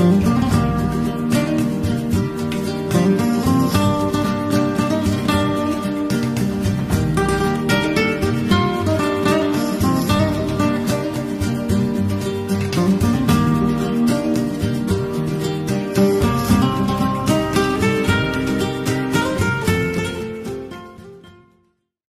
Mm-hmm.